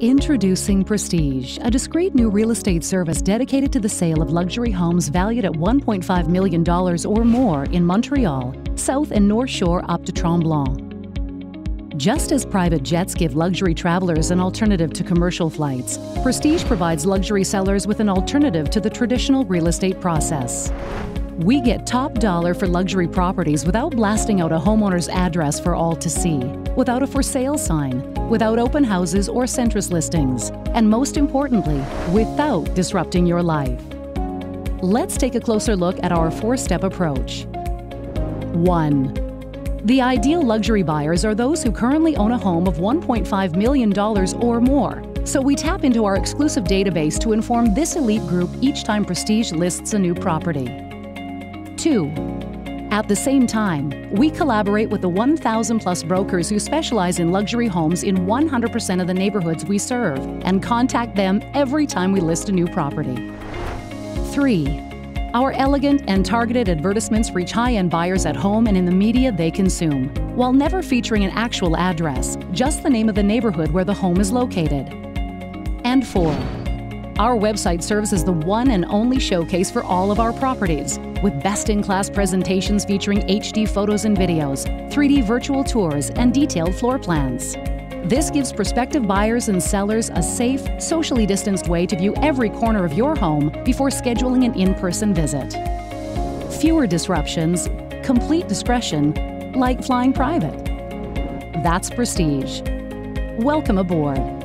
Introducing Prestige, a discreet new real estate service dedicated to the sale of luxury homes valued at $1.5 million or more in Montreal, South and North Shore up to Tremblant. Just as private jets give luxury travelers an alternative to commercial flights, Prestige provides luxury sellers with an alternative to the traditional real estate process. We get top dollar for luxury properties without blasting out a homeowner's address for all to see, without a for sale sign, without open houses or Centris listings, and most importantly, without disrupting your life. Let's take a closer look at our four step approach. 1. The ideal luxury buyers are those who currently own a home of $1.5 million or more. So we tap into our exclusive database to inform this elite group each time Prestige lists a new property. 2. At the same time, we collaborate with the 1,000 plus brokers who specialize in luxury homes in 100% of the neighborhoods we serve and contact them every time we list a new property. 3. Our elegant and targeted advertisements reach high end buyers at home and in the media they consume, while never featuring an actual address, just the name of the neighborhood where the home is located. And 4. Our website serves as the one and only showcase for all of our properties, with best in class presentations featuring HD photos and videos, 3D virtual tours, and detailed floor plans. This gives prospective buyers and sellers a safe, socially distanced way to view every corner of your home before scheduling an in person visit. Fewer disruptions, complete discretion, like flying private. That's prestige. Welcome aboard.